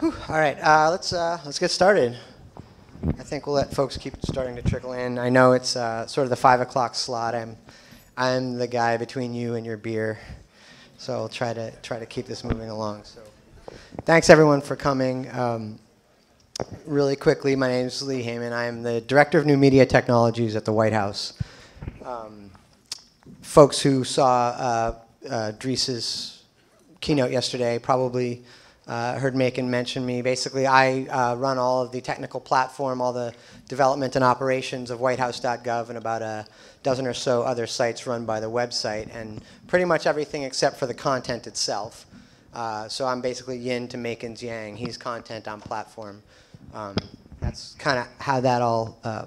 Whew, all right, uh, let's uh, let's get started. I think we'll let folks keep starting to trickle in. I know it's uh, sort of the five o'clock slot. I'm I'm the guy between you and your beer, so I'll try to try to keep this moving along. So, thanks everyone for coming. Um, really quickly, my name is Leigh Heyman. I am the director of new media technologies at the White House. Um, folks who saw uh, uh, Dries' keynote yesterday probably uh, heard Macon mention me. Basically, I uh, run all of the technical platform, all the development and operations of whitehouse.gov and about a dozen or so other sites run by the website, and pretty much everything except for the content itself. Uh, so I'm basically yin to Macon's yang. He's content on platform. Um, that's kind of how that all uh,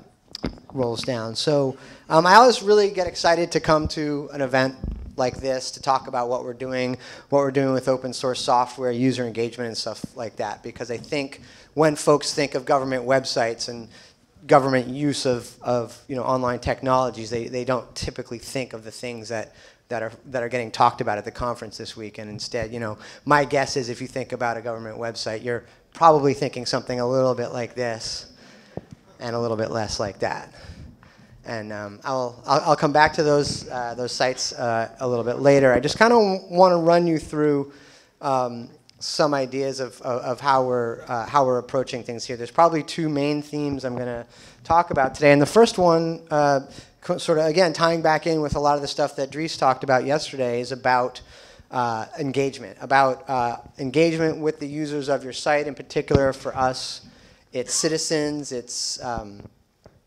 rolls down. So um, I always really get excited to come to an event like this to talk about what we're doing, what we're doing with open source software, user engagement, and stuff like that. Because I think when folks think of government websites and government use of, of you know, online technologies, they, they don't typically think of the things that, that, are, that are getting talked about at the conference this week. And instead, you know, my guess is if you think about a government website, you're probably thinking something a little bit like this and a little bit less like that. And um, I'll, I'll, I'll, come back to those, uh, those sites uh, a little bit later. I just kind of want to run you through um, some ideas of, of, of how, we're, uh, how we're approaching things here. There's probably two main themes I'm going to talk about today. And the first one, uh, sort of, again, tying back in with a lot of the stuff that Dries talked about yesterday, is about uh, engagement, about uh, engagement with the users of your site, in particular for us, it's citizens, it's um,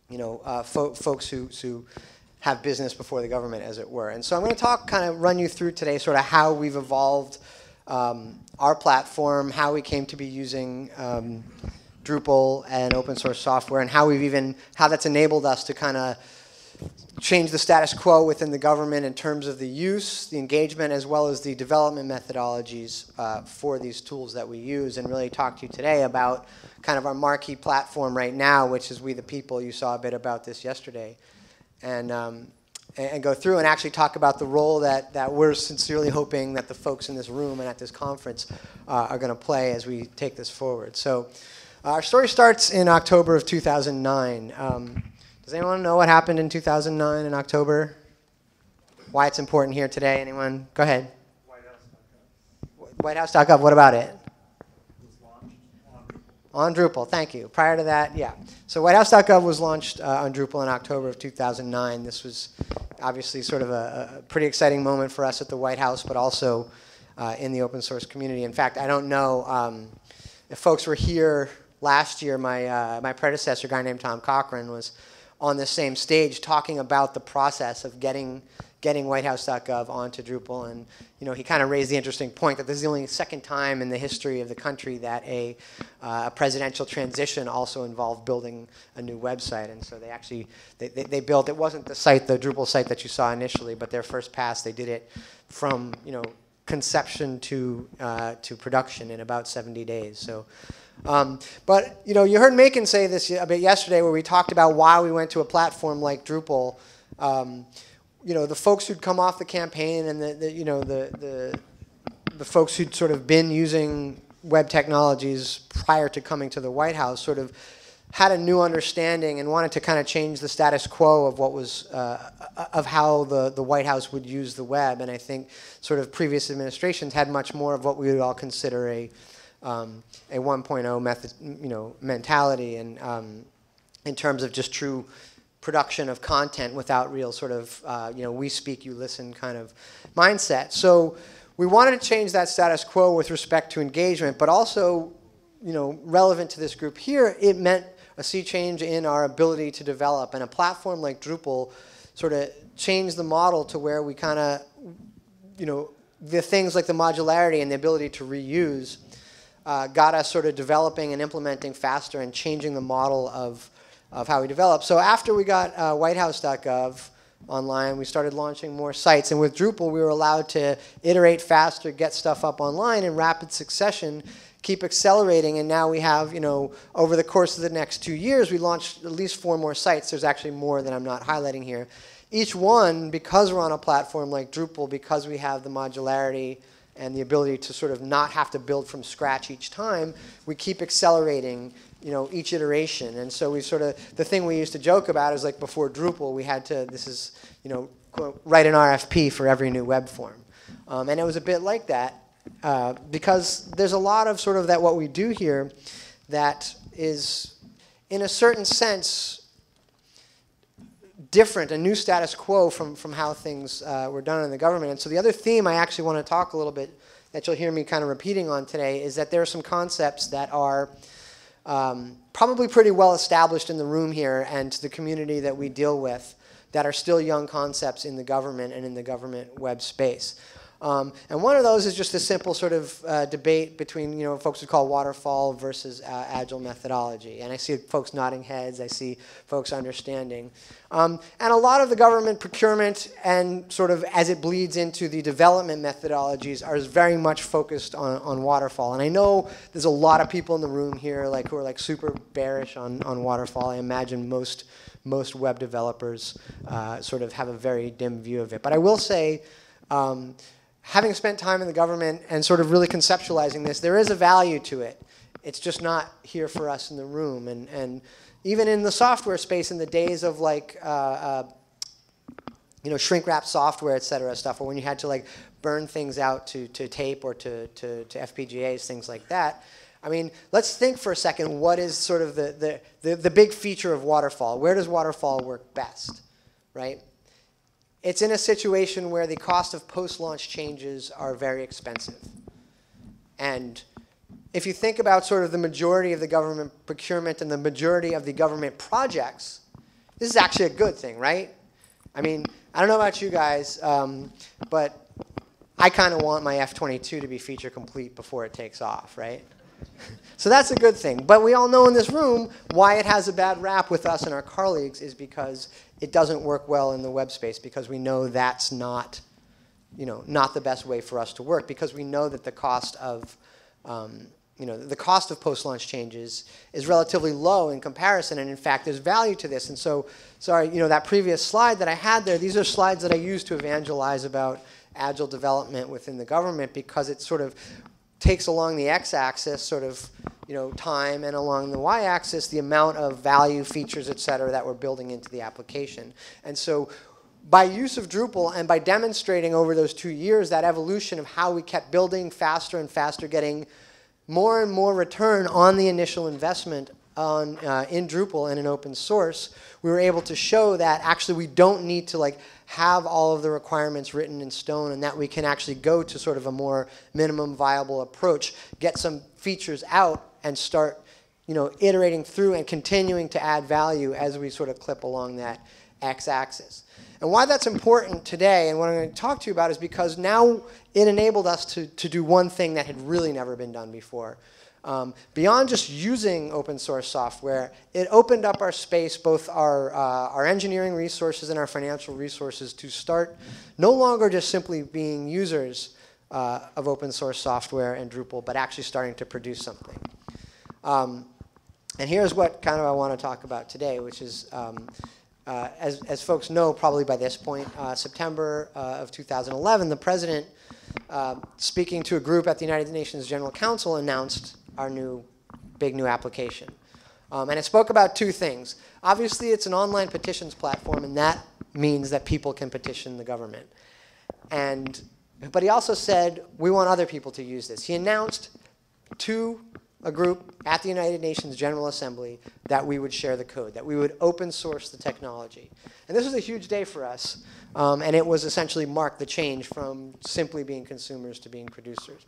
you know, uh, fo folks who, who have business before the government, as it were. And so I'm going to talk, kind of run you through today sort of how we've evolved um, our platform, how we came to be using um, Drupal and open source software, and how we've even, how that's enabled us to kind of change the status quo within the government in terms of the use, the engagement, as well as the development methodologies uh, for these tools that we use, and really talk to you today about kind of our marquee platform right now, which is We the People. You saw a bit about this yesterday. And, um, and go through and actually talk about the role that, that we're sincerely hoping that the folks in this room and at this conference uh, are going to play as we take this forward. So uh, our story starts in October of 2009. Um, does anyone know what happened in 2009 in October? Why it's important here today? Anyone? Go ahead. Whitehouse.gov. Whitehouse.gov, what about it? On Drupal, thank you. Prior to that, yeah. So whitehouse.gov was launched uh, on Drupal in October of 2009. This was obviously sort of a, a, pretty exciting moment for us at the White House, but also uh, in the open source community. In fact, I don't know um, if folks were here last year. My, uh, my predecessor, a guy named Tom Cochran, was on the same stage talking about the process of getting getting whitehouse.gov onto Drupal. And you know, he kind of raised the interesting point that this is the only second time in the history of the country that a, uh, a presidential transition also involved building a new website. And so they actually, they, they, they, built, it wasn't the site, the Drupal site that you saw initially, but their first pass, they did it from, you know, conception to, uh, to production in about 70 days. So, um, but you know, you heard Macon say this a bit yesterday, where we talked about why we went to a platform like Drupal. Um, you know, the folks who'd come off the campaign and the, the you know, the, the, the folks who'd sort of been using web technologies prior to coming to the White House sort of had a new understanding and wanted to kind of change the status quo of what was uh, of how the, the White House would use the web. And I think sort of previous administrations had much more of what we would all consider a um, a 1.0 method, you know, mentality, and um, in terms of just true production of content without real sort of, uh, you know, we speak, you listen kind of mindset. So we wanted to change that status quo with respect to engagement, but also, you know, relevant to this group here, it meant a sea change in our ability to develop. And a platform like Drupal sort of changed the model to where we kind of, you know, the things like the modularity and the ability to reuse uh, got us sort of developing and implementing faster and changing the model of of how we develop. So after we got uh, whitehouse.gov online, we started launching more sites. And with Drupal, we were allowed to iterate faster, get stuff up online in rapid succession, keep accelerating. And now we have, you know, over the course of the next two years, we launched at least four more sites. There's actually more that I'm not highlighting here. Each one, because we're on a platform like Drupal, because we have the modularity and the ability to sort of not have to build from scratch each time, we keep accelerating you know, each iteration. And so we sort of, the thing we used to joke about is like before Drupal, we had to, this is, you know, quote, write an RFP for every new web form. Um, and it was a bit like that uh, because there's a lot of sort of that what we do here that is, in a certain sense, different, a new status quo from, from how things uh, were done in the government. And so the other theme I actually want to talk a little bit that you'll hear me kind of repeating on today is that there are some concepts that are um, probably pretty well established in the room here and to the community that we deal with that are still young concepts in the government and in the government web space. Um, and one of those is just a simple sort of uh, debate between, you know, folks would call waterfall versus uh, agile methodology. And I see folks nodding heads, I see folks understanding. Um, and a lot of the government procurement and sort of as it bleeds into the development methodologies are very much focused on, on waterfall. And I know there's a lot of people in the room here like who are like super bearish on, on waterfall. I imagine most most web developers uh, sort of have a very dim view of it. But I will say, um, having spent time in the government and sort of really conceptualizing this, there is a value to it. It's just not here for us in the room. And, and even in the software space, in the days of like, uh, uh, you know, shrink wrap software, et cetera, stuff, or when you had to like burn things out to, to tape or to, to, to FPGAs, things like that. I mean, let's think for a second, what is sort of the, the, the, the big feature of waterfall? Where does waterfall work best, right? It's in a situation where the cost of post-launch changes are very expensive. And if you think about sort of the majority of the government procurement and the majority of the government projects, this is actually a good thing, right? I mean, I don't know about you guys, um, but I kind of want my F-22 to be feature complete before it takes off, right? So that's a good thing. But we all know in this room why it has a bad rap with us and our colleagues is because it doesn't work well in the web space because we know that's not, you know, not the best way for us to work because we know that the cost of, um, you know, the cost of post-launch changes is relatively low in comparison, and in fact, there's value to this. And so, sorry, you know, that previous slide that I had there, these are slides that I use to evangelize about agile development within the government because it sort of takes along the x-axis sort of you know, time and along the y-axis the amount of value, features, et cetera, that we're building into the application. And so by use of Drupal and by demonstrating over those two years that evolution of how we kept building faster and faster, getting more and more return on the initial investment on, uh, in Drupal and in open source, we were able to show that actually we don't need to like have all of the requirements written in stone and that we can actually go to sort of a more minimum viable approach, get some features out and start you know, iterating through and continuing to add value as we sort of clip along that x-axis. And why that's important today and what I'm going to talk to you about is because now it enabled us to, to do one thing that had really never been done before, um, beyond just using open source software, it opened up our space, both our, uh, our engineering resources and our financial resources to start no longer just simply being users uh, of open source software and Drupal, but actually starting to produce something. Um, and here's what kind of I want to talk about today, which is, um, uh, as, as folks know probably by this point, uh, September uh, of 2011, the president, uh, speaking to a group at the United Nations General Council, announced our new big new application. Um, and it spoke about two things. Obviously, it's an online petitions platform, and that means that people can petition the government. And, but he also said, we want other people to use this. He announced to a group at the United Nations General Assembly that we would share the code, that we would open source the technology. And this was a huge day for us, um, and it was essentially marked the change from simply being consumers to being producers.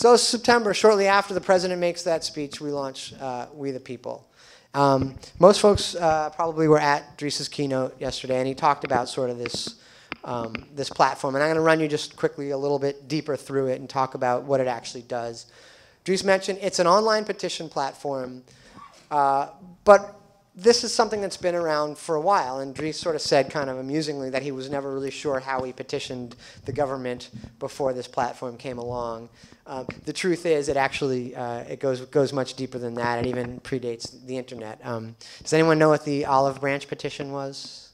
So September, shortly after the president makes that speech, we launch uh, We the People. Um, most folks uh, probably were at Dries' keynote yesterday, and he talked about sort of this, um, this platform. And I'm going to run you just quickly a little bit deeper through it and talk about what it actually does. Dries mentioned it's an online petition platform, uh, but this is something that's been around for a while, and Dries sort of said kind of amusingly that he was never really sure how he petitioned the government before this platform came along. Um, the truth is, it actually uh, it goes goes much deeper than that. It even predates the internet. Um, does anyone know what the olive branch petition was?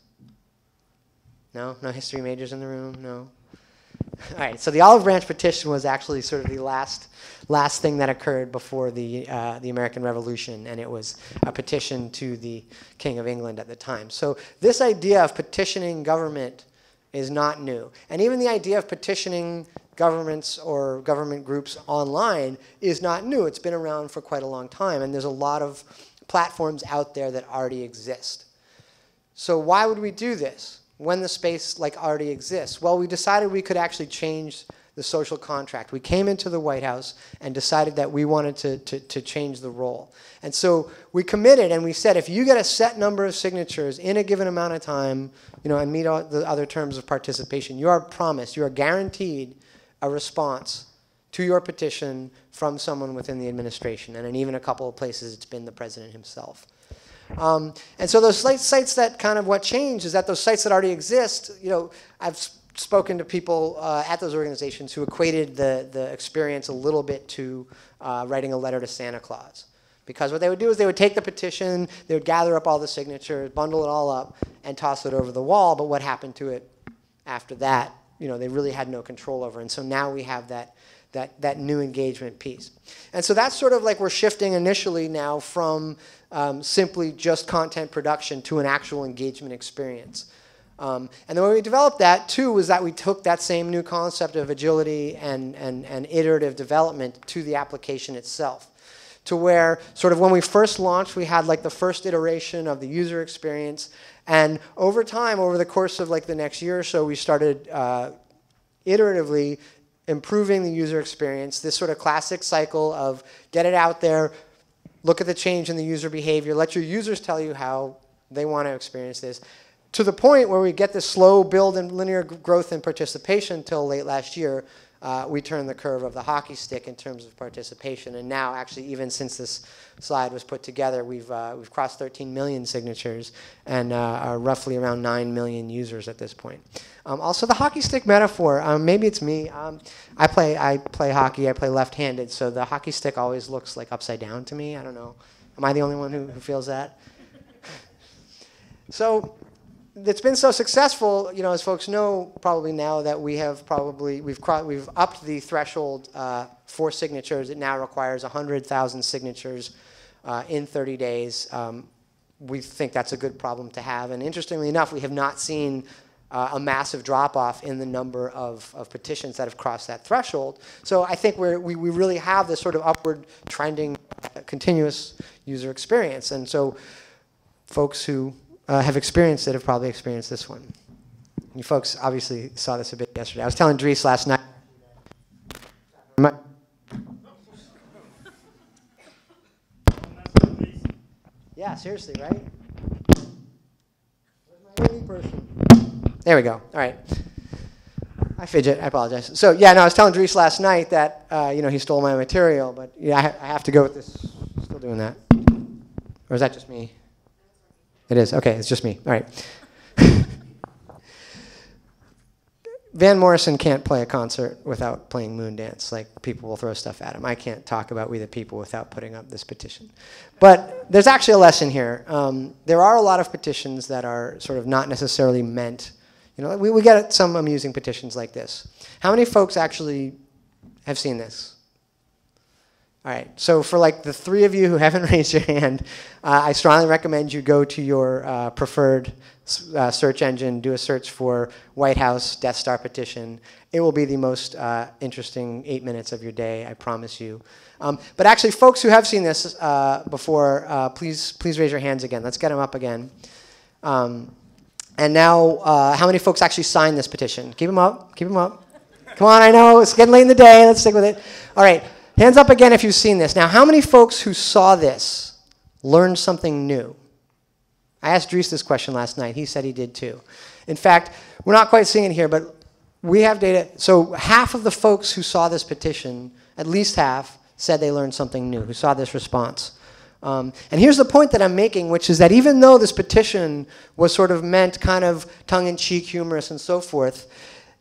No, no history majors in the room. No. All right, so the Olive Branch petition was actually sort of the last last thing that occurred before the uh, the American Revolution, and it was a petition to the King of England at the time. So this idea of petitioning government is not new, and even the idea of petitioning governments or government groups online is not new. It's been around for quite a long time, and there's a lot of platforms out there that already exist. So why would we do this when the space like already exists? Well, we decided we could actually change the social contract. We came into the White House and decided that we wanted to, to, to, change the role. And so we committed and we said if you get a set number of signatures in a given amount of time, you know, and meet all the other terms of participation, you are promised, you are guaranteed a response to your petition from someone within the administration. And in even a couple of places, it's been the president himself. Um, and so those sites that kind of what changed is that those sites that already exist, you know, I've spoken to people uh, at those organizations who equated the, the experience a little bit to uh, writing a letter to Santa Claus. Because what they would do is they would take the petition, they would gather up all the signatures, bundle it all up, and toss it over the wall. But what happened to it after that, you know, they really had no control over. And so now we have that, that, that new engagement piece. And so that's sort of like we're shifting initially now from um, simply just content production to an actual engagement experience. Um, and the way we developed that, too, was that we took that same new concept of agility and, and, and iterative development to the application itself. To where, sort of when we first launched, we had like the first iteration of the user experience. And over time, over the course of like the next year or so, we started uh, iteratively improving the user experience, this sort of classic cycle of get it out there, look at the change in the user behavior, let your users tell you how they want to experience this, to the point where we get this slow build and linear growth in participation until late last year, uh, we turned the curve of the hockey stick in terms of participation. And now, actually, even since this slide was put together, we've, uh, we've crossed 13 million signatures and uh, are roughly around 9 million users at this point. Um, also, the hockey stick metaphor, um, maybe it's me. Um, I, play, I play hockey, I play left-handed, so the hockey stick always looks like upside down to me. I don't know. Am I the only one who, who feels that? so it's been so successful, you know, as folks know probably now that we have probably, we've, we've upped the threshold uh, for signatures. It now requires 100,000 signatures uh, in 30 days. Um, we think that's a good problem to have. And interestingly enough, we have not seen uh, a massive drop off in the number of, of petitions that have crossed that threshold. So I think we we, we really have this sort of upward trending, uh, continuous user experience. And so folks who uh, have experienced it have probably experienced this one. You folks obviously saw this a bit yesterday. I was telling Dries last night. Yeah, seriously, right? There we go. All right. I fidget. I apologize. So yeah, no, I was telling Dries last night that uh, you know he stole my material, but yeah, I, I have to go with this. Still doing that, or is that just me? It is? Okay, it's just me. All right. Van Morrison can't play a concert without playing Moondance. Like, people will throw stuff at him. I can't talk about We the People without putting up this petition. But there's actually a lesson here. Um, there are a lot of petitions that are sort of not necessarily meant. You know, we, we get some amusing petitions like this. How many folks actually have seen this? All right, so for like the three of you who haven't raised your hand, uh, I strongly recommend you go to your uh, preferred uh, search engine, do a search for White House Death Star petition. It will be the most uh, interesting eight minutes of your day, I promise you. Um, but actually, folks who have seen this uh, before, uh, please, please raise your hands again. Let's get them up again. Um, and now, how many folks actually signed this petition? Keep them up, keep them up. Come on, I know, it's getting late in the day, let's stick with it. All right. Hands up again if you've seen this. Now, how many folks who saw this learned something new? I asked Dries this question last night. He said he did too. In fact, we're not quite seeing it here, but we have data. So half of the folks who saw this petition, at least half, said they learned something new, who saw this response. Um, and here's the point that I'm making, which is that even though this petition was sort of meant kind of tongue-in-cheek, humorous, and so forth,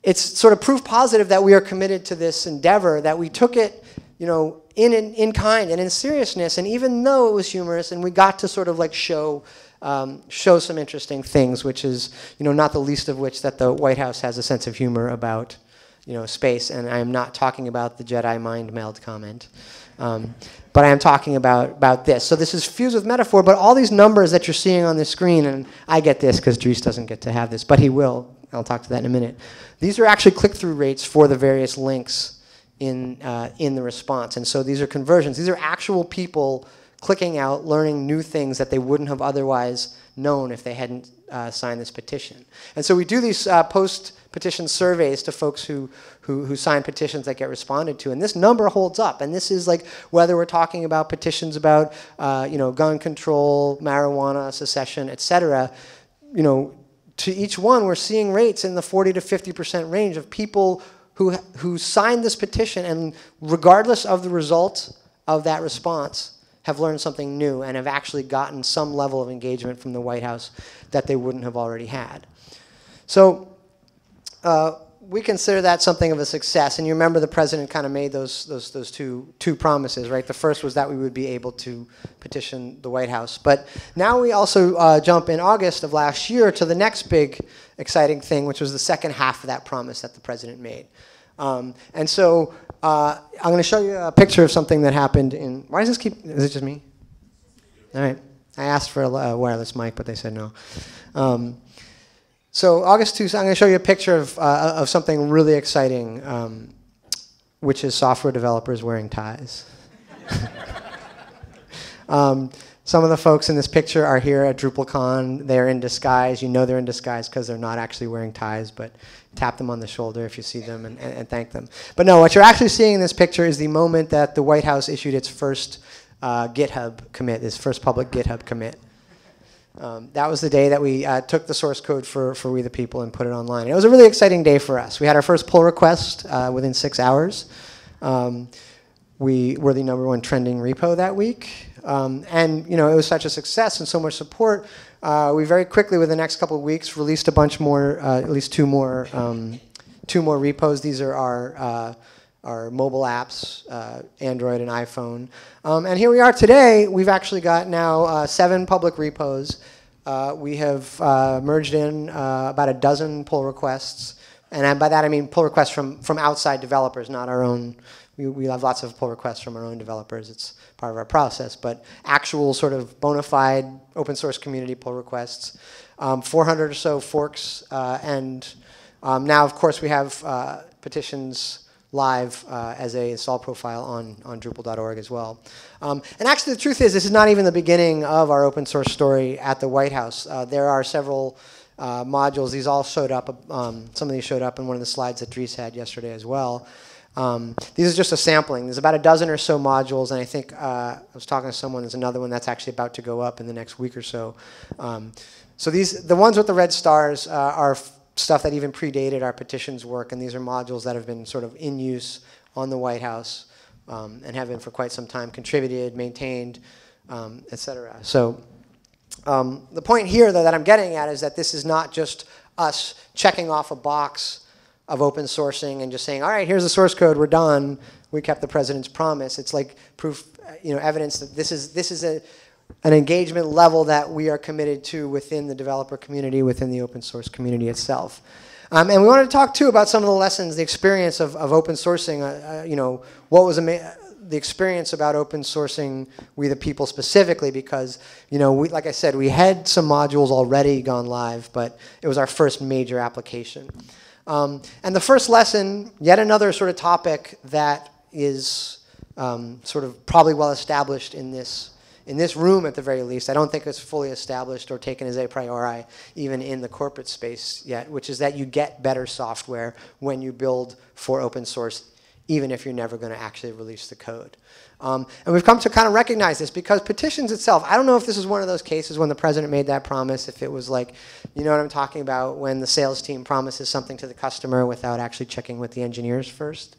it's sort of proof positive that we are committed to this endeavor, that we took it you know, in, in, in kind and in seriousness. And even though it was humorous and we got to sort of like show, um, show some interesting things, which is, you know, not the least of which that the White House has a sense of humor about you know, space. And I am not talking about the Jedi mind meld comment. Um, but I am talking about, about this. So this is fused with metaphor, but all these numbers that you're seeing on the screen, and I get this because Dries doesn't get to have this, but he will. I'll talk to that in a minute. These are actually click-through rates for the various links in, uh, in the response. And so these are conversions. These are actual people clicking out, learning new things that they wouldn't have otherwise known if they hadn't uh, signed this petition. And so we do these uh, post-petition surveys to folks who, who, who sign petitions that get responded to. And this number holds up. And this is like whether we're talking about petitions about uh, you know, gun control, marijuana, secession, et cetera, you know, to each one, we're seeing rates in the 40 to 50% range of people who, who signed this petition and regardless of the result of that response, have learned something new and have actually gotten some level of engagement from the White House that they wouldn't have already had. So uh, we consider that something of a success. And you remember the president kind of made those, those, those two, two promises, right? The first was that we would be able to petition the White House. But now we also uh, jump in August of last year to the next big exciting thing, which was the second half of that promise that the president made. Um, and so uh, I'm going to show you a picture of something that happened in. Why does this keep? Is it just me? All right. I asked for a wireless mic, but they said no. Um, so August 2, I'm going to show you a picture of, uh, of something really exciting, um, which is software developers wearing ties. um, some of the folks in this picture are here at DrupalCon. They're in disguise. You know they're in disguise because they're not actually wearing ties, but tap them on the shoulder if you see them and, and, and, thank them. But no, what you're actually seeing in this picture is the moment that the White House issued its first uh, GitHub commit, its first public GitHub commit. Um, that was the day that we uh, took the source code for, for We the People and put it online. And it was a really exciting day for us. We had our first pull request uh, within six hours. Um, we were the number one trending repo that week. Um, and you know, it was such a success and so much support. Uh, we very quickly, within the next couple of weeks, released a bunch more, uh, at least two more, um, two more repos. These are our uh, our mobile apps, uh, Android and iPhone. Um, and here we are today. We've actually got now uh, seven public repos. Uh, we have merged in about a dozen pull requests. And by that I mean pull requests from, from outside developers, not our own. We, we have lots of pull requests from our own developers. It's part of our process. But actual sort of bona fide open source community pull requests. Um, 400 or so forks. Uh, and um, now, of course, we have petitions live uh, as a install profile on, on Drupal.org as well. Um, and actually the truth is this is not even the beginning of our open source story at the White House. Uh, there are several uh, modules. These all showed up, um, some of these showed up in one of the slides that Dries had yesterday as well. Um, these are just a sampling. There's about a dozen or so modules, and I think uh, I was talking to someone. There's another one that's actually about to go up in the next week or so. Um, so these, the ones with the red stars uh, are stuff that even predated our petitions work, and these are modules that have been sort of in use on the White House um, and have been for quite some time, contributed, maintained, um, et cetera. So um, the point here, though, that I'm getting at is that this is not just us checking off a box of open sourcing and just saying, all right, here's the source code, we're done, we kept the president's promise. It's like proof, you know, evidence that this is, this is a, an engagement level that we are committed to within the developer community, within the open source community itself. Um, and we wanted to talk too about some of the lessons, the experience of, of open sourcing. Uh, uh, you know, what was the experience about open sourcing we the people specifically because you know we, like I said we had some modules already gone live but it was our first major application um, and the first lesson yet another sort of topic that is um, sort of probably well established in this in this room at the very least, I don't think it's fully established or taken as a priori even in the corporate space yet, which is that you get better software when you build for open source, even if you're never going to actually release the code. Um, and we've come to kind of recognize this because petitions itself, I don't know if this is one of those cases when the president made that promise, if it was like, you know what I'm talking about, when the sales team promises something to the customer without actually checking with the engineers first.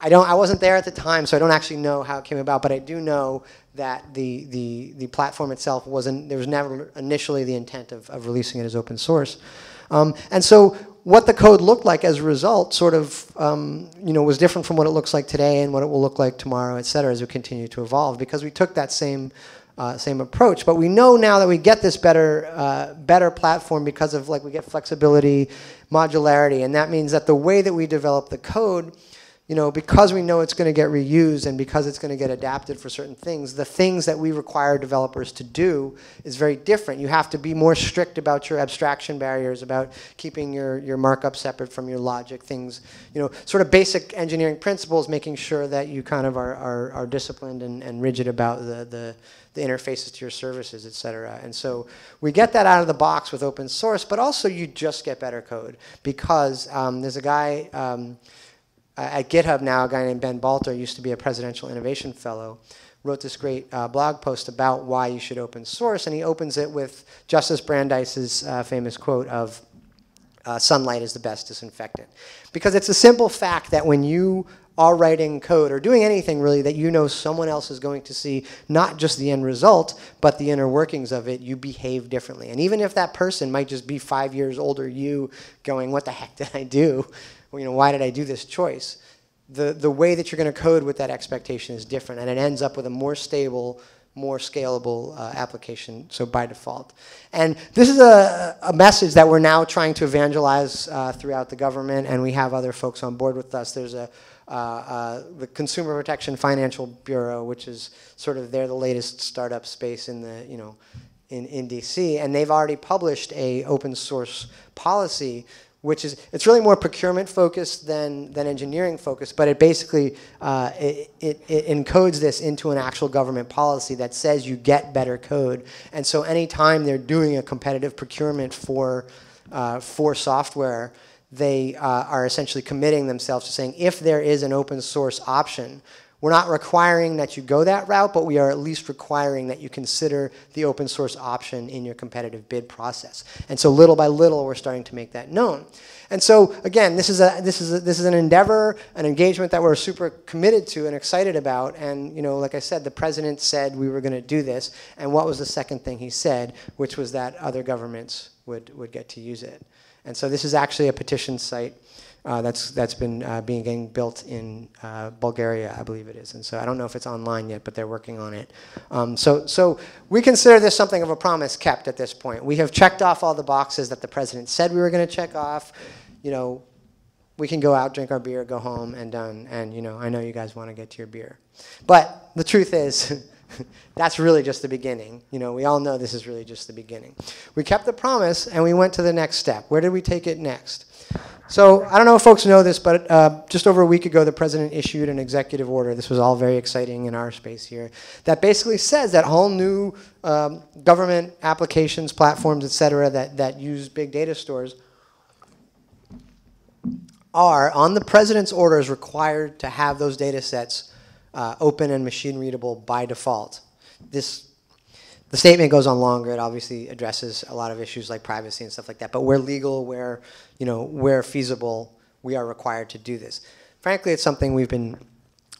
I don't. I wasn't there at the time, so I don't actually know how it came about. But I do know that the the the platform itself wasn't. There was never initially the intent of, of releasing it as open source, um, and so what the code looked like as a result, sort of, um, you know, was different from what it looks like today and what it will look like tomorrow, et cetera, as we continue to evolve. Because we took that same uh, same approach. But we know now that we get this better, uh, better platform because of like we get flexibility, modularity, and that means that the way that we develop the code you know, because we know it's going to get reused and because it's going to get adapted for certain things, the things that we require developers to do is very different. You have to be more strict about your abstraction barriers, about keeping your, your markup separate from your logic, things, you know, sort of basic engineering principles, making sure that you kind of are, are, are disciplined and, and rigid about the, the, the interfaces to your services, et cetera. And so we get that out of the box with open source, but also you just get better code because um, there's a guy, um, at GitHub now, a guy named Ben Balter used to be a presidential innovation fellow, wrote this great uh, blog post about why you should open source, and he opens it with Justice Brandeis's uh, famous quote of, uh, sunlight is the best disinfectant. Because it's a simple fact that when you are writing code or doing anything really that you know someone else is going to see not just the end result, but the inner workings of it, you behave differently. And even if that person might just be five years older you going, what the heck did I do? You know, why did I do this choice? The, the way that you're going to code with that expectation is different, and it ends up with a more stable, more scalable uh, application, so by default. And this is a, a message that we're now trying to evangelize uh, throughout the government, and we have other folks on board with us. There's a, uh, uh, the Consumer Protection Financial Bureau, which is sort of they're the latest startup space in the, you know, in, in DC, and they've already published a open source policy which is it's really more procurement focused than than engineering focused, but it basically uh, it, it, it, encodes this into an actual government policy that says you get better code. And so anytime they're doing a competitive procurement for uh, for software, they uh, are essentially committing themselves to saying if there is an open source option we're not requiring that you go that route, but we are at least requiring that you consider the open source option in your competitive bid process. And so little by little, we're starting to make that known. And so again, this is a this is a, this is an endeavor, an engagement that we're super committed to and excited about. And you know, like I said, the president said we were going to do this. And what was the second thing he said, which was that other governments would would get to use it. And so this is actually a petition site uh, that's that's been uh, being built in uh, Bulgaria, I believe it is. And so I don't know if it's online yet, but they're working on it. Um, so so we consider this something of a promise kept at this point. We have checked off all the boxes that the president said we were going to check off. You know, we can go out, drink our beer, go home, and done. And you know, I know you guys want to get to your beer, but the truth is. that's really just the beginning. You know, we all know this is really just the beginning. We kept the promise and we went to the next step. Where did we take it next? So I don't know if folks know this, but uh, just over a week ago, the president issued an executive order. This was all very exciting in our space here. That basically says that all new um, government applications, platforms, et cetera, that, that use big data stores are, on the president's orders, required to have those data sets uh, open and machine readable by default. This the statement goes on longer. It obviously addresses a lot of issues like privacy and stuff like that. But where legal, where you know, where feasible, we are required to do this. Frankly, it's something we've been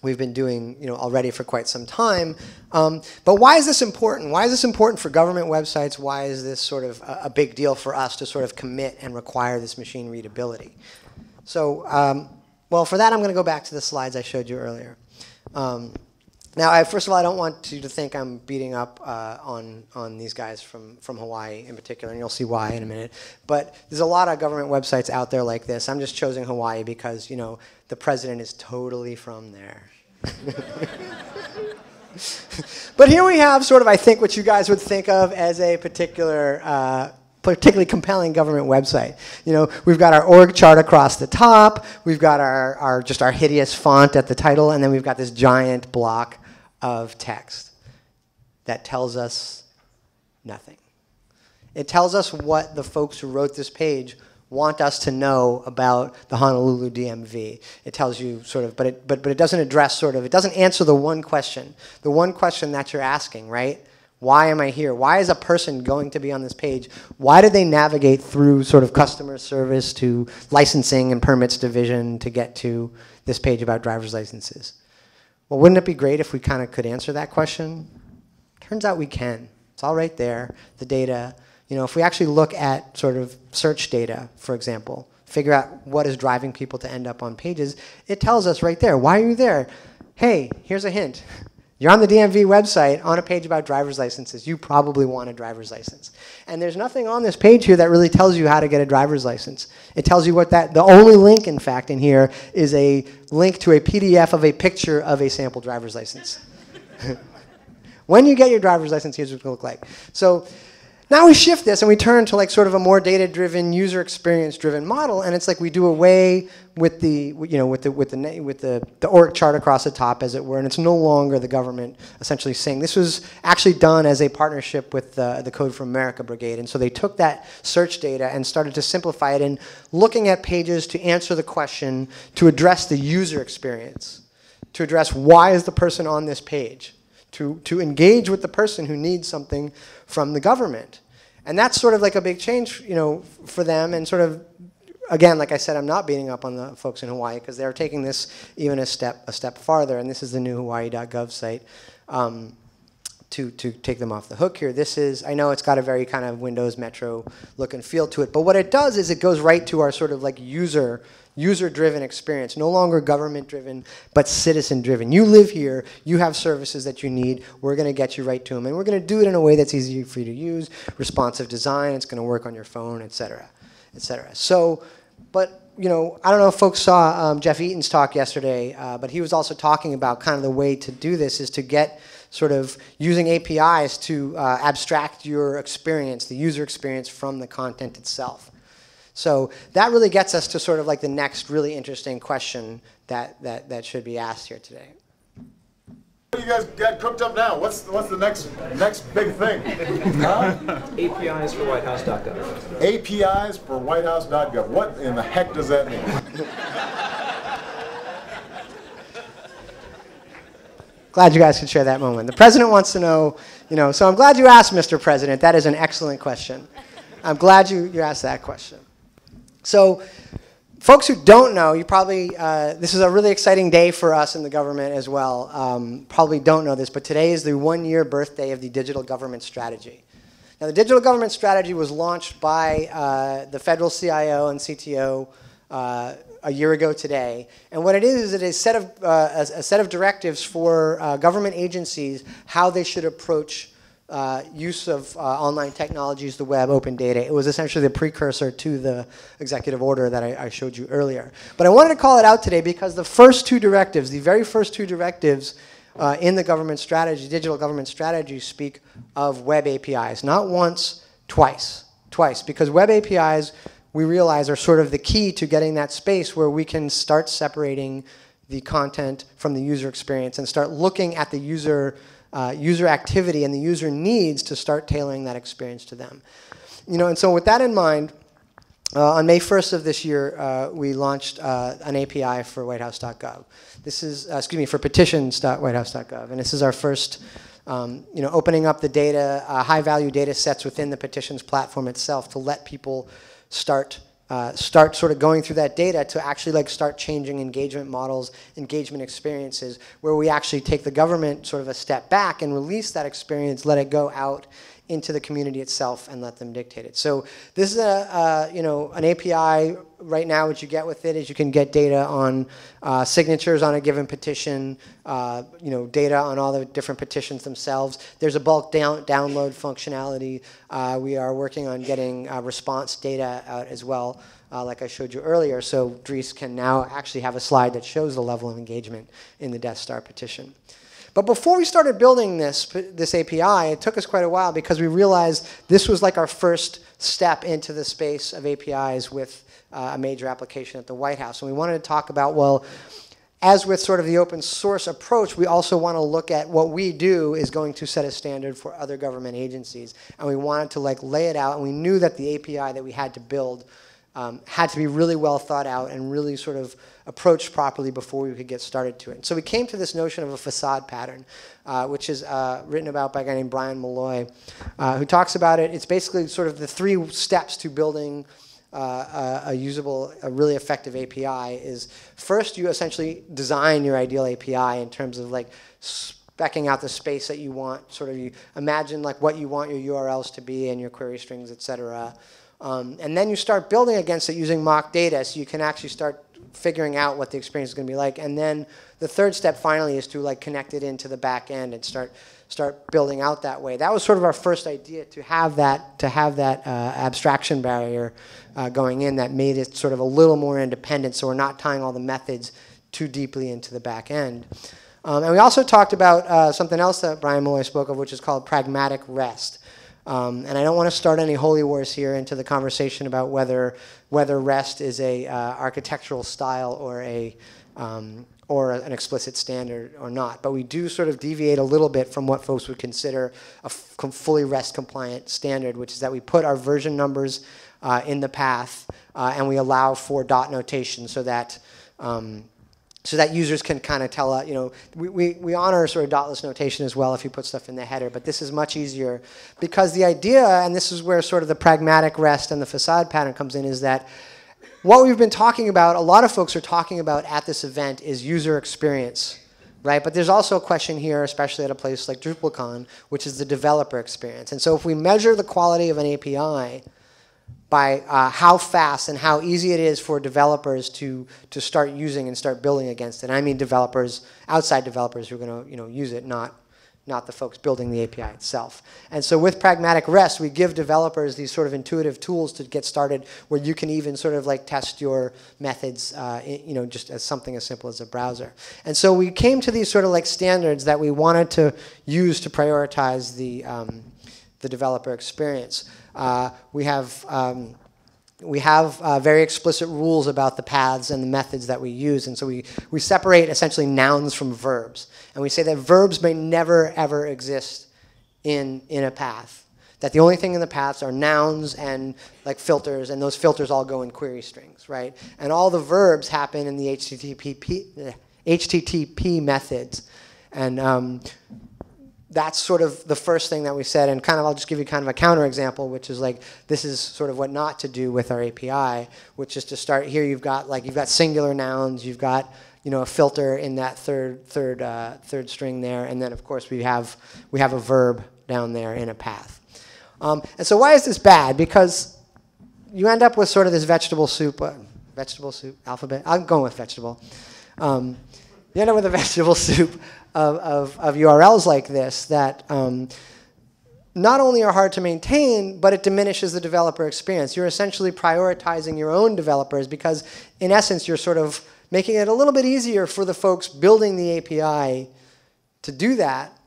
we've been doing you know already for quite some time. Um, but why is this important? Why is this important for government websites? Why is this sort of a, a big deal for us to sort of commit and require this machine readability? So, um, well, for that, I'm going to go back to the slides I showed you earlier. Um, now, I, first of all, I don't want you to think I'm beating up uh, on, on these guys from, from Hawaii in particular, and you'll see why in a minute. But there's a lot of government websites out there like this. I'm just choosing Hawaii because, you know, the president is totally from there. but here we have sort of, I think, what you guys would think of as a particular uh, particularly compelling government website. You know, we've got our org chart across the top, we've got our, our just our hideous font at the title, and then we've got this giant block of text that tells us nothing. It tells us what the folks who wrote this page want us to know about the Honolulu DMV. It tells you sort of, but it, but, but it doesn't address sort of, it doesn't answer the one question, the one question that you're asking, right? Why am I here? Why is a person going to be on this page? Why did they navigate through sort of customer service to licensing and permits division to get to this page about driver's licenses? Well, wouldn't it be great if we kind of could answer that question? Turns out we can. It's all right there, the data. You know, if we actually look at sort of search data, for example, figure out what is driving people to end up on pages, it tells us right there, why are you there? Hey, here's a hint. You're on the DMV website on a page about driver's licenses. You probably want a driver's license. And there's nothing on this page here that really tells you how to get a driver's license. It tells you what that, the only link, in fact, in here is a link to a PDF of a picture of a sample driver's license. when you get your driver's license, here's what it will look like. So now we shift this and we turn to like sort of a more data-driven, user experience-driven model, and it's like we do away with the, you know, with the with the with the, the org chart across the top, as it were, and it's no longer the government essentially saying. This was actually done as a partnership with the, the Code for America Brigade, and so they took that search data and started to simplify it in looking at pages to answer the question to address the user experience, to address why is the person on this page to, to engage with the person who needs something from the government. And that's sort of like a big change, you know, for them and sort of again, like I said, I'm not beating up on the folks in Hawaii because they're taking this even a step a step farther, and this is the new Hawaii.gov site. Um, to, to take them off the hook here. This is, I know it's got a very kind of Windows Metro look and feel to it, but what it does is it goes right to our sort of like user user-driven experience, no longer government-driven, but citizen-driven. You live here, you have services that you need, we're going to get you right to them, and we're going to do it in a way that's easy for you to use, responsive design, it's going to work on your phone, et cetera, et cetera. So, but you know, I don't know if folks saw um, Jeff Eaton's talk yesterday, uh, but he was also talking about kind of the way to do this is to get sort of using APIs to uh, abstract your experience, the user experience from the content itself. So that really gets us to sort of like the next really interesting question that, that, that should be asked here today. What do you guys got cooked up now? What's what's the next next big thing? Huh? APIs for WhiteHouse.gov. APIs for WhiteHouse.gov. What in the heck does that mean? glad you guys could share that moment. The president wants to know, you know, so I'm glad you asked, Mr. President. That is an excellent question. I'm glad you, you asked that question. So, folks who don't know, you probably, uh, this is a really exciting day for us in the government as well. Um, probably don't know this, but today is the one year birthday of the digital government strategy. Now, the digital government strategy was launched by uh, the federal CIO and CTO uh, a year ago today. And what it is, is it is a set of, uh, a, a, set of directives for uh, government agencies how they should approach uh, use of uh, online technologies, the web, open data. It was essentially the precursor to the executive order that I, I, showed you earlier. But I wanted to call it out today because the first two directives, the very first two directives uh, in the government strategy, digital government strategy, speak of web APIs. Not once, twice. Twice. Because web APIs, we realize, are sort of the key to getting that space where we can start separating the content from the user experience and start looking at the user uh, user activity and the user needs to start tailoring that experience to them. You know, and so with that in mind, uh, on May 1st of this year, uh, we launched uh, an API for WhiteHouse.gov. This is, uh, excuse me, for petitions.whitehouse.gov, and this is our first, um, you know, opening up the data, uh, high-value data sets within the petitions platform itself to let people start uh, start sort of going through that data to actually like start changing engagement models, engagement experiences, where we actually take the government sort of a step back and release that experience, let it go out into the community itself and let them dictate it. So this is a, you know an API right now. What you get with it is you can get data on uh, signatures on a given petition, uh, you know data on all the different petitions themselves. There's a bulk down, download functionality. Uh, we are working on getting uh, response data out as well. Uh, like I showed you earlier, so Dries can now actually have a slide that shows the level of engagement in the Death Star petition. But before we started building this, this API, it took us quite a while because we realized this was like our first step into the space of APIs with uh, a major application at the White House. And we wanted to talk about, well, as with sort of the open source approach, we also want to look at what we do is going to set a standard for other government agencies. And we wanted to like lay it out, and we knew that the API that we had to build um, had to be really well thought out and really sort of approached properly before we could get started to it. So we came to this notion of a facade pattern, uh, which is uh, written about by a guy named Brian Mulloy, uh, who talks about it. It's basically sort of the three steps to building uh, a, a, usable, a really effective API is first you essentially design your ideal API in terms of like specking out the space that you want, sort of you imagine like what you want your URLs to be and your query strings, et cetera. Um, and then you start building against it using mock data so you can actually start figuring out what the experience is going to be like. And then the third step finally is to like connect it into the back end and start start building out that way. That was sort of our first idea to have that to have that uh, abstraction barrier uh, going in that made it sort of a little more independent. So we're not tying all the methods too deeply into the back end. Um, and we also talked about uh, something else that Brian Mulloy spoke of, which is called pragmatic REST. Um, and I don't want to start any holy wars here into the conversation about whether whether REST is a uh, architectural style or a um, or an explicit standard or not. But we do sort of deviate a little bit from what folks would consider a fully REST compliant standard, which is that we put our version numbers uh, in the path uh, and we allow for dot notation so that um, so that users can kind of tell, uh, you know, we, we, we honor sort of dotless notation as well if you put stuff in the header, but this is much easier because the idea, and this is where sort of the pragmatic REST and the facade pattern comes in, is that what we've been talking about, a lot of folks are talking about at this event is user experience, right? But there's also a question here, especially at a place like DrupalCon, which is the developer experience. And so if we measure the quality of an API, by uh, how fast and how easy it is for developers to, to start using and start building against it. I mean developers, outside developers who are going to you know, use it, not, not the folks building the API itself. And so with Pragmatic REST, we give developers these sort of intuitive tools to get started where you can even sort of like test your methods, uh, you know, just as something as simple as a browser. And so we came to these sort of like standards that we wanted to use to prioritize the, um, the developer experience. Uh, we have um, we have uh, very explicit rules about the paths and the methods that we use. And so we, we separate essentially nouns from verbs. And we say that verbs may never, ever exist in, in a path. That the only thing in the paths are nouns and like filters, and those filters all go in query strings, right? And all the verbs happen in the HTTP, HTTP methods. And um, that's sort of the first thing that we said, and kind of I'll just give you kind of a counterexample, which is like this is sort of what not to do with our API, which is to start here. You've got like you've got singular nouns, you've got you know a filter in that third third uh, third string there, and then of course we have we have a verb down there in a path. Um, and so why is this bad? Because you end up with sort of this vegetable soup, uh, vegetable soup alphabet. I'm going with vegetable. Um, you end up with a vegetable soup of, of, of URLs like this that um, not only are hard to maintain, but it diminishes the developer experience. You're essentially prioritizing your own developers because, in essence, you're sort of making it a little bit easier for the folks building the API to do that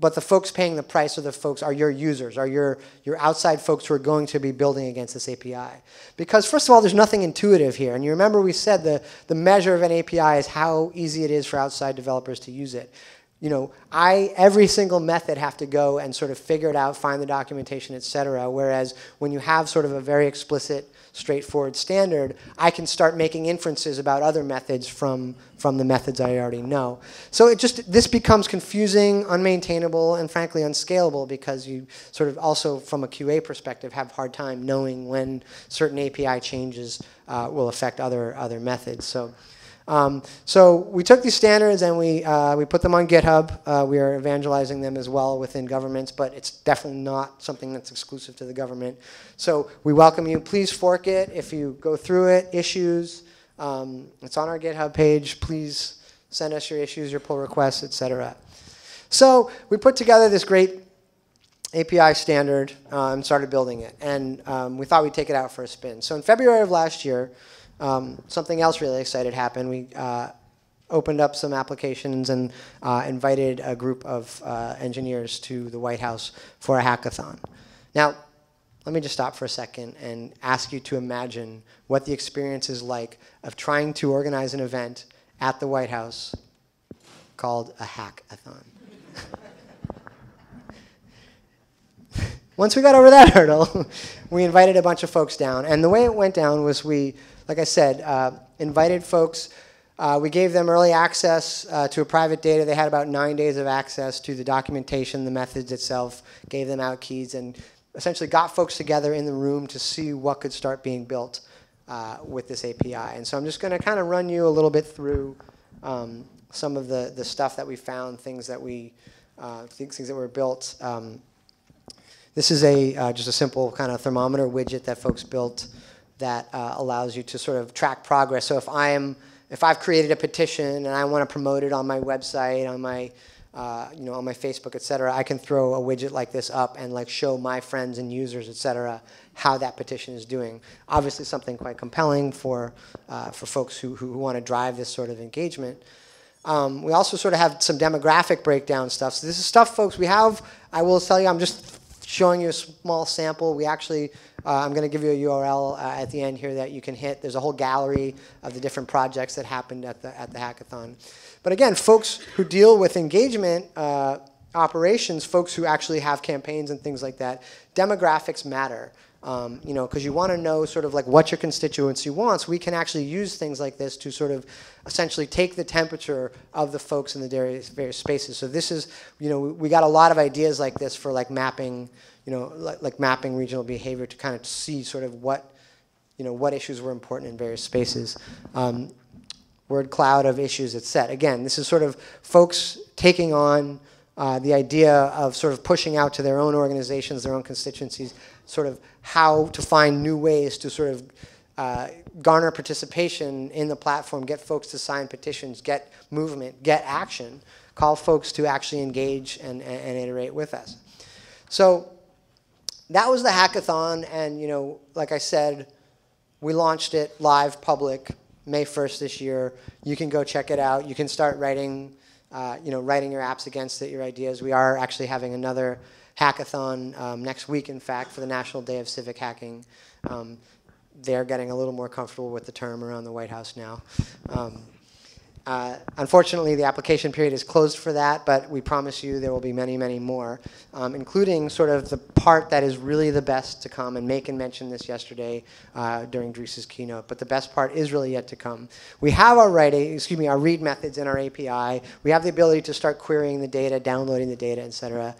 but the folks paying the price are the folks are your users, are your, your outside folks who are going to be building against this API. Because first of all, there's nothing intuitive here. And you remember we said the, the measure of an API is how easy it is for outside developers to use it. You know, I, every single method have to go and sort of figure it out, find the documentation, et cetera. Whereas when you have sort of a very explicit straightforward standard, I can start making inferences about other methods from, from the methods I already know. So it just, this becomes confusing, unmaintainable, and frankly unscalable because you sort of also, from a QA perspective, have a hard time knowing when certain API changes uh, will affect other, other methods. So um, so we took these standards and we, uh, we put them on GitHub. Uh, we are evangelizing them as well within governments, but it's definitely not something that's exclusive to the government. So we welcome you. Please fork it if you go through it, issues. Um, it's on our GitHub page. Please send us your issues, your pull requests, etc. So we put together this great API standard uh, and started building it. And um, we thought we'd take it out for a spin. So in February of last year, um, something else really excited happened. We uh, opened up some applications and uh, invited a group of uh, engineers to the White House for a hackathon. Now, let me just stop for a second and ask you to imagine what the experience is like of trying to organize an event at the White House called a hackathon. Once we got over that hurdle, we invited a bunch of folks down. And the way it went down was we like I said, uh, invited folks. Uh, we gave them early access uh, to a private data. They had about nine days of access to the documentation, the methods itself, gave them out keys, and essentially got folks together in the room to see what could start being built uh, with this API. And so I'm just going to kind of run you a little bit through um, some of the, the stuff that we found, things that we, uh, things, things that were built. Um, this is a uh, just a simple kind of thermometer widget that folks built that uh, allows you to sort of track progress. So if I am, if I've created a petition and I want to promote it on my website, on my, uh, you know, on my Facebook, et cetera, I can throw a widget like this up and like show my friends and users, et cetera, how that petition is doing. Obviously, something quite compelling for uh, for folks who who want to drive this sort of engagement. Um, we also sort of have some demographic breakdown stuff. So this is stuff, folks. We have. I will tell you. I'm just showing you a small sample. We actually, uh, I'm going to give you a URL uh, at the end here that you can hit. There's a whole gallery of the different projects that happened at the, at the hackathon. But again, folks who deal with engagement uh, operations, folks who actually have campaigns and things like that, demographics matter. Um, you know, because you want to know sort of like what your constituency wants. We can actually use things like this to sort of essentially take the temperature of the folks in the various, various spaces. So this is, you know, we, got a lot of ideas like this for like mapping, you know, like, like mapping regional behavior to kind of see sort of what, you know, what issues were important in various spaces. Um, word cloud of issues it's set. Again, this is sort of folks taking on uh, the idea of sort of pushing out to their own organizations, their own constituencies, sort of how to find new ways to sort of uh, garner participation in the platform, get folks to sign petitions, get movement, get action, call folks to actually engage and, and, and iterate with us. So that was the hackathon, and you know, like I said, we launched it live, public, May 1st this year. You can go check it out. You can start writing, uh, you know, writing your apps against it, your ideas. We are actually having another hackathon um, next week, in fact, for the National Day of Civic Hacking. Um, they're getting a little more comfortable with the term around the White House now. Um, uh, unfortunately, the application period is closed for that, but we promise you there will be many, many more, um, including sort of the part that is really the best to come. And Macon mentioned this yesterday uh, during Dries' keynote, but the best part is really yet to come. We have our writing, excuse me, our read methods in our API. We have the ability to start querying the data, downloading the data, et cetera.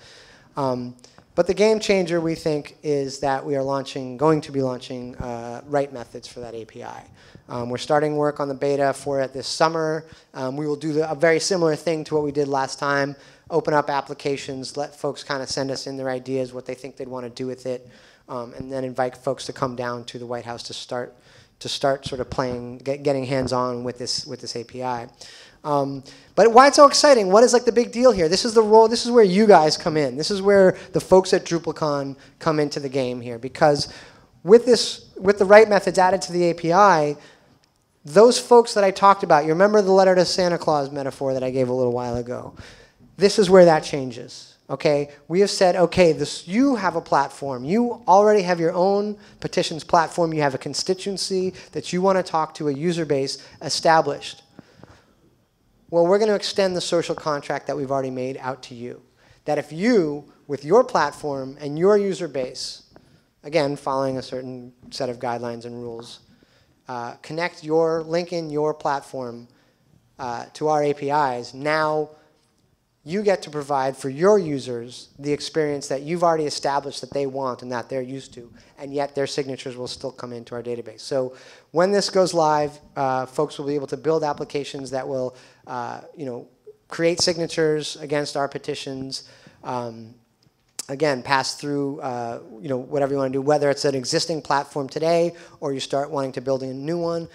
Um, but the game changer, we think, is that we are launching, going to be launching uh, write methods for that API. Um, we're starting work on the beta for it this summer. Um, we will do the, a very similar thing to what we did last time, open up applications, let folks kind of send us in their ideas, what they think they'd want to do with it, um, and then invite folks to come down to the White House to start, to start sort of playing, get, getting hands-on with this, with this API. Um, but why it's so exciting? What is like the big deal here? This is the role. This is where you guys come in. This is where the folks at DrupalCon come into the game here. Because with this, with the write methods added to the API, those folks that I talked about. You remember the letter to Santa Claus metaphor that I gave a little while ago. This is where that changes. Okay, we have said, okay, this you have a platform. You already have your own petitions platform. You have a constituency that you want to talk to, a user base established. Well, we're going to extend the social contract that we've already made out to you. That if you, with your platform and your user base, again, following a certain set of guidelines and rules, uh, connect your, link in your platform uh, to our APIs, now you get to provide for your users the experience that you've already established that they want and that they're used to, and yet their signatures will still come into our database. So when this goes live, uh, folks will be able to build applications that will, uh, you know, create signatures against our petitions. Um, again, pass through, uh, you know, whatever you want to do, whether it's an existing platform today or you start wanting to build a new one.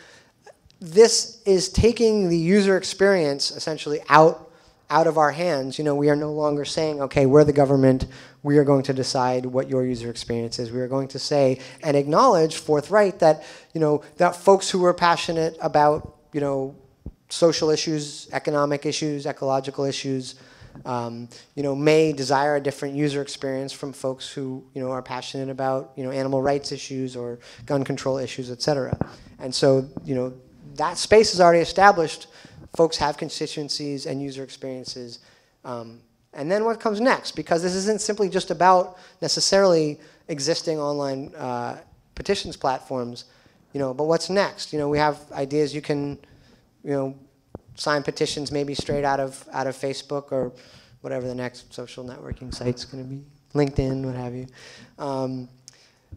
This is taking the user experience essentially out out of our hands. You know, we are no longer saying, okay, we're the government, we are going to decide what your user experience is. We are going to say and acknowledge forthright that, you know, that folks who are passionate about, you know, social issues, economic issues, ecological issues, um, you know, may desire a different user experience from folks who, you know, are passionate about, you know, animal rights issues or gun control issues, et cetera. And so, you know, that space is already established folks have constituencies and user experiences. Um, and then what comes next? Because this isn't simply just about necessarily existing online uh, petitions platforms, you know, but what's next? You know, we have ideas you can, you know, sign petitions maybe straight out of out of Facebook or whatever the next social networking site's going to be, LinkedIn, what have you. Um,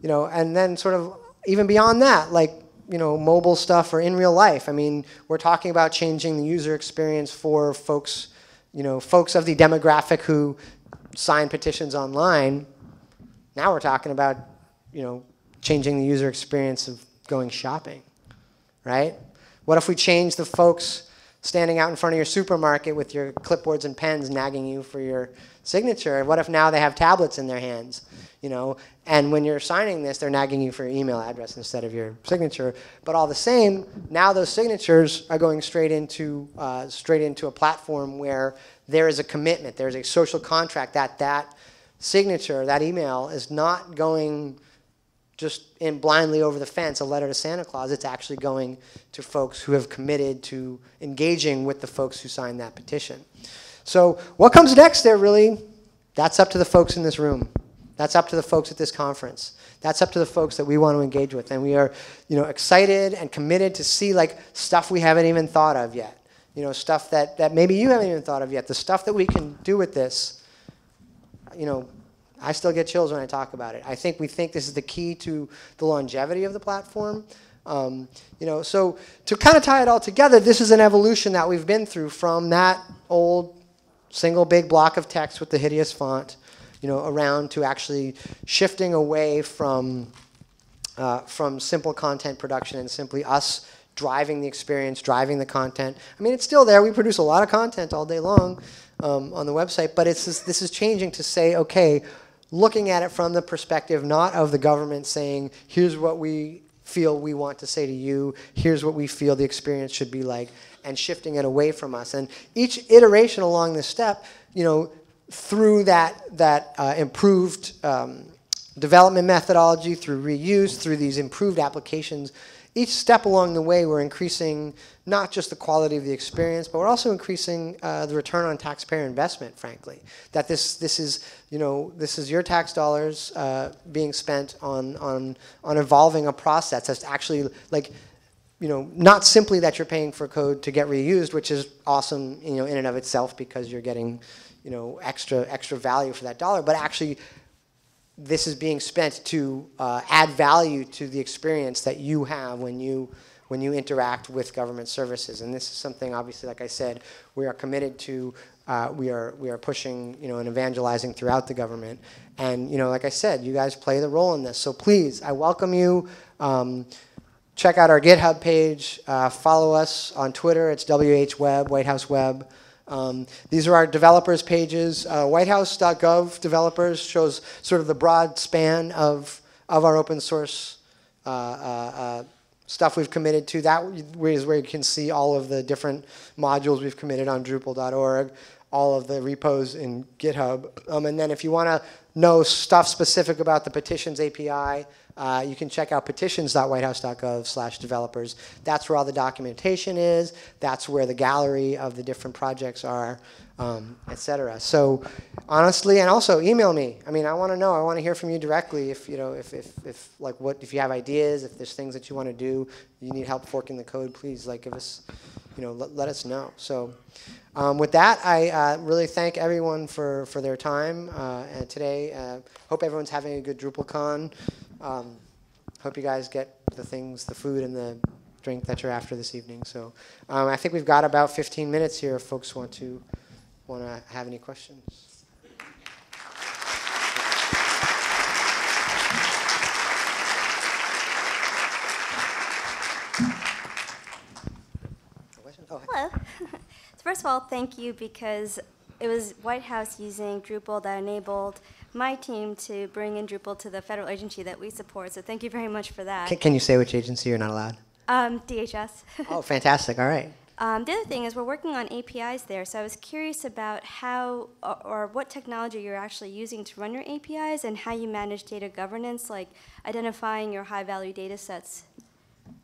you know, and then sort of even beyond that, like you know, mobile stuff or in real life. I mean, we're talking about changing the user experience for folks, you know, folks of the demographic who sign petitions online. Now we're talking about, you know, changing the user experience of going shopping, right? What if we change the folks standing out in front of your supermarket with your clipboards and pens nagging you for your signature? What if now they have tablets in their hands, you know? And when you're signing this, they're nagging you for your email address instead of your signature. But all the same, now those signatures are going straight into uh, straight into a platform where there is a commitment, there's a social contract that that signature, that email, is not going just in blindly over the fence, a letter to Santa Claus. It's actually going to folks who have committed to engaging with the folks who signed that petition. So what comes next there really, that's up to the folks in this room. That's up to the folks at this conference. That's up to the folks that we want to engage with. And we are, you know, excited and committed to see like stuff we haven't even thought of yet. You know, stuff that, that maybe you haven't even thought of yet. The stuff that we can do with this, you know, I still get chills when I talk about it. I think we think this is the key to the longevity of the platform. Um, you know, so to kind of tie it all together, this is an evolution that we've been through from that old single big block of text with the hideous font, you know, around to actually shifting away from uh, from simple content production and simply us driving the experience, driving the content. I mean, it's still there. We produce a lot of content all day long um, on the website, but it's this, this is changing to say, okay, looking at it from the perspective not of the government saying, here's what we feel we want to say to you, here's what we feel the experience should be like, and shifting it away from us. And each iteration along this step, you know, through that, that uh, improved um, development methodology, through reuse, through these improved applications, each step along the way, we're increasing not just the quality of the experience, but we're also increasing uh, the return on taxpayer investment. Frankly, that this this is you know this is your tax dollars uh, being spent on on on evolving a process that's actually like you know, not simply that you're paying for code to get reused, which is awesome, you know, in and of itself because you're getting, you know, extra extra value for that dollar, but actually this is being spent to uh, add value to the experience that you have when you when you interact with government services. And this is something, obviously, like I said, we are committed to. Uh, we are we are pushing, you know, and evangelizing throughout the government. And you know, like I said, you guys play the role in this. So please, I welcome you. Um, check out our GitHub page. Uh, follow us on Twitter. It's WH Web, White House Web. Um, these are our developers pages. Uh, whitehouse.gov developers shows sort of the broad span of, of our open source uh, uh, uh stuff we've committed to. That is where you can see all of the different modules we've committed on Drupal.org, all of the repos in GitHub. Um, and then if you want to know stuff specific about the petitions API, uh, you can check out petitions.whitehouse.gov slash developers. That's where all the documentation is. That's where the gallery of the different projects are, um, etc. So honestly, and also email me. I mean, I want to know. I want to hear from you directly. If you know, if, if, if like what, if you have ideas, if there's things that you want to do, you need help forking the code, please like give us, you know, let, let us know. So. Um, with that, I uh, really thank everyone for, for their time uh, today. Uh, hope everyone's having a good DrupalCon. Um, hope you guys get the things, the food and the drink that you're after this evening. So um, I think we've got about 15 minutes here if folks want to want to have any questions. Hello. first of all, thank you because it was White House using Drupal that enabled my team to bring in Drupal to the federal agency that we support. So thank you very much for that. Can, can you say which agency you're not allowed? Um, DHS. oh, fantastic. All right. Um, the other thing is we're working on APIs there, so I was curious about how or, or, what technology you're actually using to run your APIs and how you manage data governance, like identifying your high-value data sets.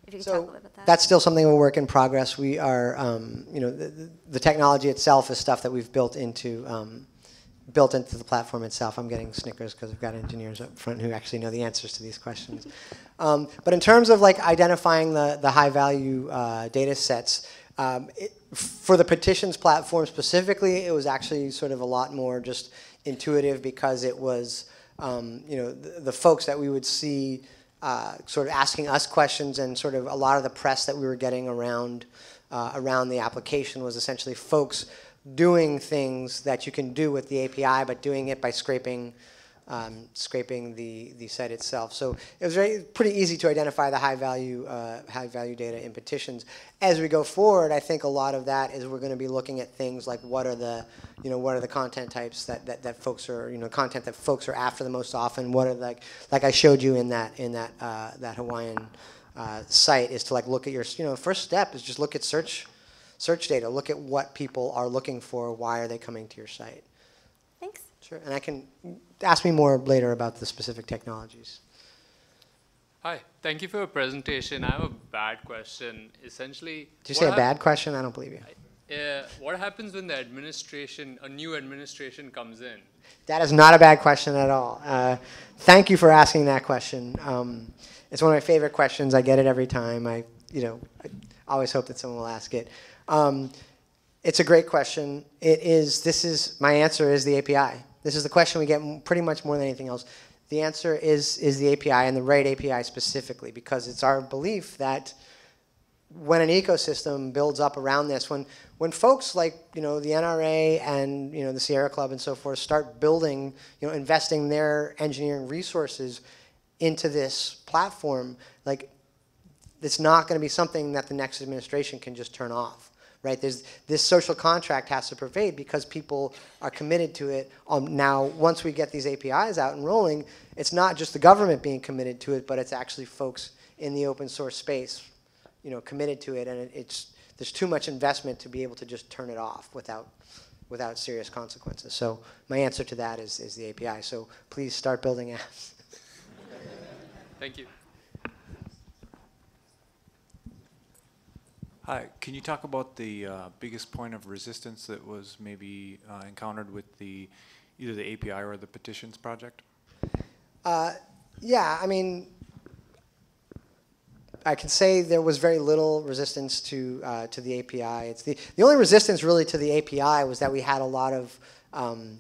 If you could so talk a little about that. That's still something we're work in progress. We are, um, you know, the, the, technology itself is stuff that we've built into um, built into the platform itself. I'm getting snickers because I've got engineers up front who actually know the answers to these questions. Um, but in terms of like identifying the, the high value uh, data sets, um, it, for the petitions platform specifically, it was actually sort of a lot more just intuitive because it was, um, you know, the, the, folks that we would see uh, sort of asking us questions and sort of a lot of the press that we were getting around, uh, around the application was essentially folks doing things that you can do with the API, but doing it by scraping um, scraping the, the site itself. So it was very pretty easy to identify the high value uh, high value data in petitions. As we go forward, I think a lot of that is we're going to be looking at things like what are the you know what are the content types that, that, that folks are you know content that folks are after the most often. What are like like I showed you in that in that uh, that Hawaiian uh, site is to like look at your you know first step is just look at search search data. Look at what people are looking for. Why are they coming to your site? Thanks. Sure, and I can ask me more later about the specific technologies. Hi, thank you for your presentation. I have a bad question. Essentially, Did you say a bad question? I don't believe you. Uh, what happens when the administration, a new administration comes in? That is not a bad question at all. Uh, thank you for asking that question. Um, it's one of my favorite questions. I get it every time. I, you know, I always hope that someone will ask it. Um, it's a great question. It is. This is my answer. Is the API. This is the question we get pretty much more than anything else. The answer is is the API and the write API specifically because it's our belief that when an ecosystem builds up around this, when when folks like you know the NRA and you know the Sierra Club and so forth start building, you know, investing their engineering resources into this platform, like it's not going to be something that the next administration can just turn off, right? There's this social contract has to pervade because people are committed to it. Um, now, once we get these APIs out and rolling, it's not just the government being committed to it, but it's actually folks in the open source space, you know, committed to it, and it, it's there's too much investment to be able to just turn it off without without serious consequences. So my answer to that is is the API. So please start building apps. Thank you. Hi, can you talk about the uh, biggest point of resistance that was maybe uh, encountered with the, either the API or the petitions project? Uh, yeah, I mean, I can say there was very little resistance to uh, to the API. It's the the only resistance really to the API was that we had a lot of, um,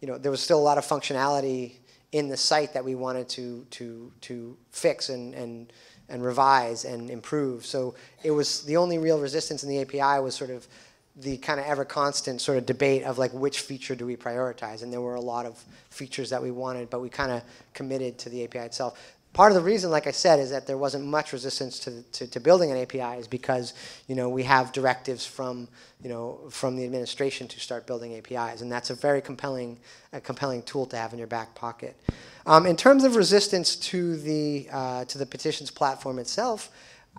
you know, there was still a lot of functionality in the site that we wanted to to to fix and and and revise and improve. So it was the only real resistance in the API was sort of the kind of ever constant sort of debate of like which feature do we prioritize and there were a lot of features that we wanted but we kind of committed to the api itself part of the reason like i said is that there wasn't much resistance to, to, to building an api is because you know we have directives from you know from the administration to start building apis and that's a very compelling a compelling tool to have in your back pocket. Um, in terms of resistance to the uh, to the petitions platform itself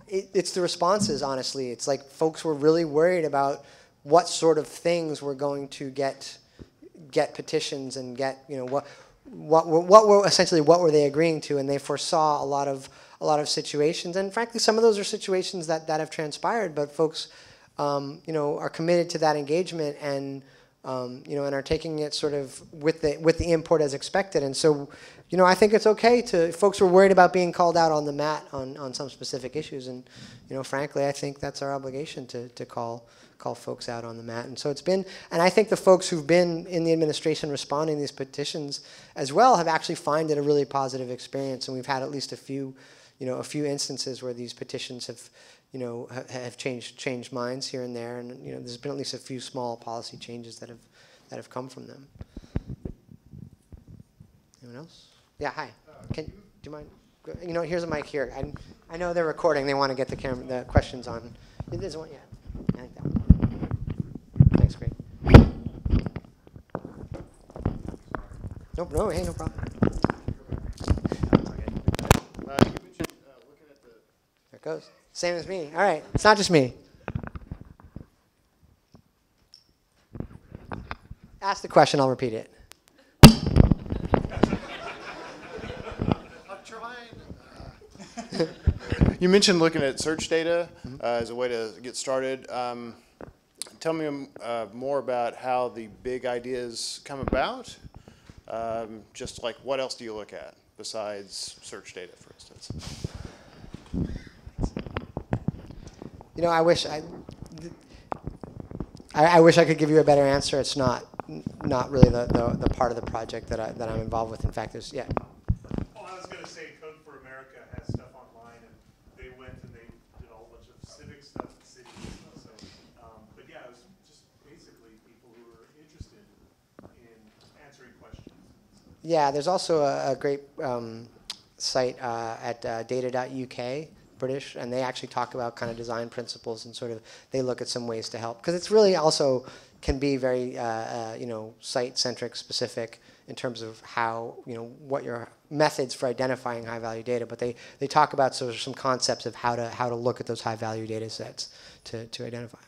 it, it's the responses honestly. It's like folks were really worried about what sort of things were going to get get petitions and get you know what what were, what were essentially what were they agreeing to and they foresaw a lot of a lot of situations. And frankly some of those are situations that that have transpired but folks um, you know are committed to that engagement and um, you know and are taking it sort of with the with the import as expected. And so you know I think it's okay to folks were worried about being called out on the mat on, on some specific issues. And you know frankly I think that's our obligation to, to call call folks out on the mat. And so it's been, and I think the folks who've been in the administration responding to these petitions as well have actually found it a really positive experience. And we've had at least a few, you know, a few instances where these petitions have, you know, ha- have changed changed minds here and there. And you know, there's been at least a few small policy changes that have that have come from them. Anyone else? Yeah. Hi. Can do you mind? You know, here's a mic here. I, I know they're recording. They want to get the camera, the questions on. There's one. Yeah. I think that one. Thanks, Greg. Nope, no, hey, no problem. Uh, you mentioned uh, looking at the There it goes. Same as me. All right, it's not just me. Ask the question, I'll repeat it. I'm trying. you mentioned looking at search data uh, as a way to get started. Um, tell me uh, more about how the big ideas come about. Um, just like what else do you look at besides search data, for instance? You know, I wish I, I, I wish I could give you a better answer. It's not, not really the, the, the part of the project that I, that I'm involved with. In fact, there's, yeah. Well, I was gonna say Code for America has stuff online, and they went and they did a whole bunch of civic stuff in cities and stuff, so, um, but yeah, it was just basically people who were interested in answering questions. and stuff. Yeah, there's also a, a great um, site uh, at uh, data.uk, British, and they actually talk about kind of design principles and sort of they look at some ways to help because it's really also can be very uh, uh, you know site centric specific in terms of how you know what your methods for identifying high value data, but they, they talk about sort of some concepts of how to how to look at those high value data sets to, to identify.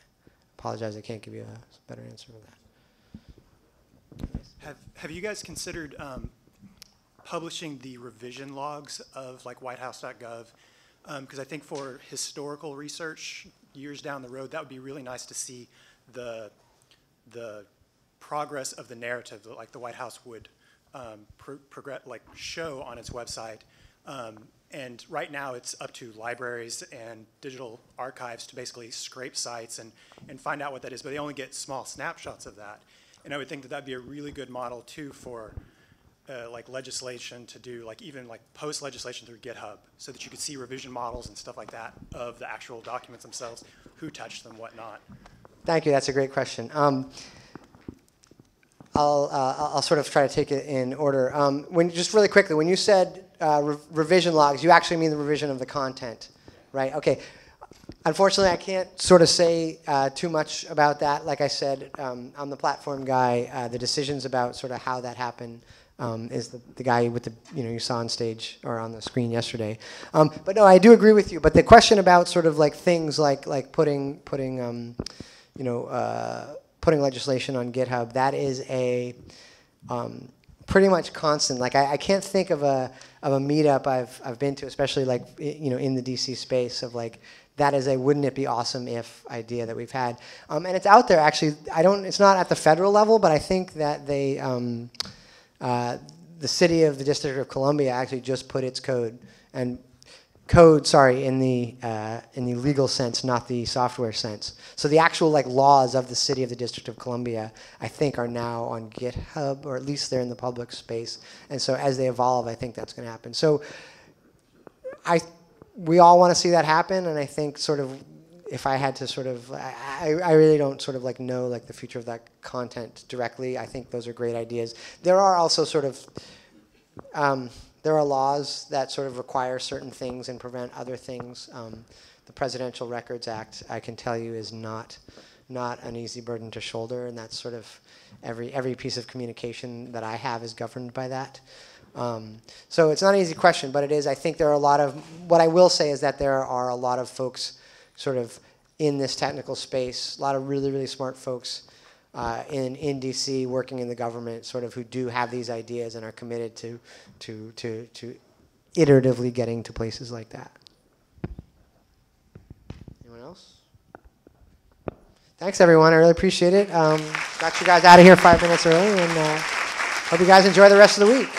Apologize, I can't give you a better answer for that. Have, have you guys considered um, publishing the revision logs of like whitehouse.gov? Because I think for historical research years down the road, that would be really nice to see the, the progress of the narrative that like the White House would um, pro- progress, like show on its website. Um, and right now, it's up to libraries and digital archives to basically scrape sites and, and find out what that is, but they only get small snapshots of that. And I would think that that'd be a really good model too for uh, like legislation to do, like even like post legislation through GitHub, so that you could see revision models and stuff like that of the actual documents themselves, who touched them, whatnot. Thank you. That's a great question. Um, I'll, uh, I'll sort of try to take it in order. Um, when just really quickly, when you said uh, re- revision logs, you actually mean the revision of the content, right? Okay. Unfortunately, I can't sort of say uh, too much about that. Like I said, um, I'm the platform guy. Uh, the decisions about sort of how that happened um, is the, the guy with the you know you saw on stage or on the screen yesterday. Um, but no, I do agree with you. But the question about sort of like things like like putting putting um, you know uh, putting legislation on GitHub, that is a um, pretty much constant. Like I, I can't think of a of a meetup I've I've been to, especially like you know in the DC space of like that is a wouldn't it be awesome if idea that we've had, um, and it's out there actually. I don't. It's not at the federal level, but I think that they. Um, uh, the city of the District of Columbia actually just put its code and code, sorry, in the uh, in the legal sense, not the software sense. So the actual like laws of the city of the District of Columbia, I think, are now on GitHub, or at least they're in the public space. And so as they evolve, I think that's going to happen. So I, we all want to see that happen, and I think sort of if I had to sort of, I, I really don't sort of like know like the future of that content directly. I think those are great ideas. There are also sort of, um, there are laws that sort of require certain things and prevent other things. Um, the Presidential Records Act, I can tell you, is not not an easy burden to shoulder, and that's sort of every every piece of communication that I have is governed by that. Um, so it's not an easy question, but it is. I think there are a lot of. What I will say is that there are a lot of folks, sort of in this technical space, a lot of really really smart folks uh, in in DC working in the government, sort of who do have these ideas and are committed to to to to iteratively getting to places like that. Anyone else? Thanks, everyone. I really appreciate it. Um, got you guys out of here five minutes early, and uh, Hope you guys enjoy the rest of the week.